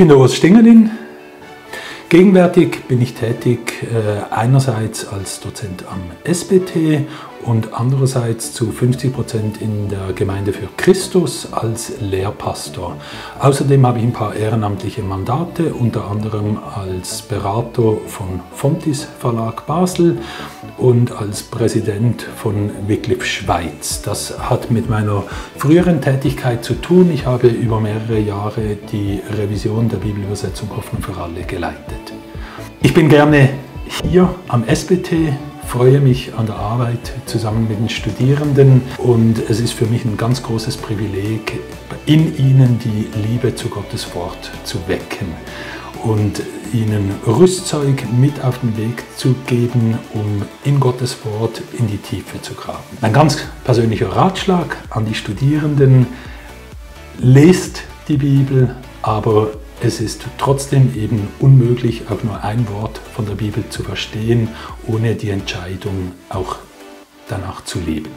bin Urs Stengelin. Gegenwärtig bin ich tätig äh, einerseits als Dozent am SBT und andererseits zu 50 Prozent in der Gemeinde für Christus als Lehrpastor. Außerdem habe ich ein paar ehrenamtliche Mandate, unter anderem als Berater von Fontis Verlag Basel und als Präsident von Wycliffe Schweiz. Das hat mit meiner früheren Tätigkeit zu tun. Ich habe über mehrere Jahre die Revision der Bibelübersetzung Hoffnung für alle geleitet. Ich bin gerne hier am SBT freue mich an der Arbeit zusammen mit den Studierenden und es ist für mich ein ganz großes Privileg, in ihnen die Liebe zu Gottes Wort zu wecken und ihnen Rüstzeug mit auf den Weg zu geben, um in Gottes Wort in die Tiefe zu graben. Mein ganz persönlicher Ratschlag an die Studierenden, lest die Bibel, aber es ist trotzdem eben unmöglich, auch nur ein Wort von der Bibel zu verstehen, ohne die Entscheidung auch danach zu leben.